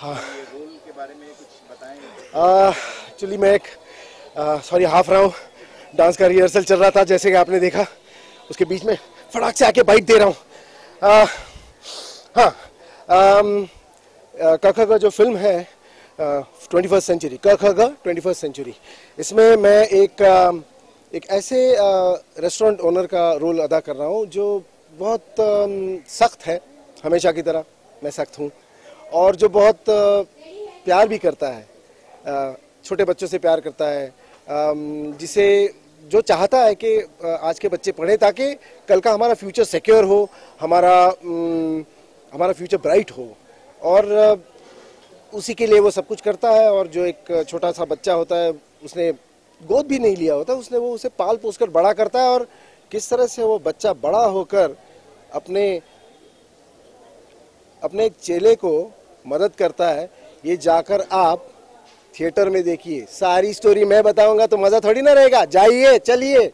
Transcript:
हाँ। रोल के बारे में कुछ बताएँ? एक्चुअली मैं एक सॉरी हाफ़ रहा हूँ डांस का रिहर्सल चल रहा था जैसे कि आपने देखा। उसके बीच में फटाक से आके बाइट दे रहा हूँ। हाँ आ, क जो फ़िल्म है ट्वेंटी फ़र्स्ट सेंचुरी क ख ग ट्वेंटी फ़र्स्ट सेंचुरी इसमें मैं एक आ, एक ऐसे रेस्टोरेंट ओनर का रोल अदा कर रहा हूँ जो बहुत सख्त है हमेशा की तरह। मैं सख्त हूँ। और जो बहुत प्यार भी करता है छोटे बच्चों से प्यार करता है जिसे जो चाहता है कि आज के बच्चे पढ़ें ताकि कल का हमारा फ्यूचर सिक्योर हो, हमारा हमारा फ्यूचर ब्राइट हो। और उसी के लिए वो सब कुछ करता है और जो एक छोटा सा बच्चा होता है, उसने गोद भी नहीं लिया होता, उसने वो उसे पाल पोस कर बड़ा करता है और किस तरह से वो बच्चा बड़ा होकर अपने अपने एक चेले को मदद करता है, ये जाकर आप थिएटर में देखिए। सारी स्टोरी मैं बताऊँगा तो मज़ा थोड़ी ना रहेगा। जाइए, चलिए।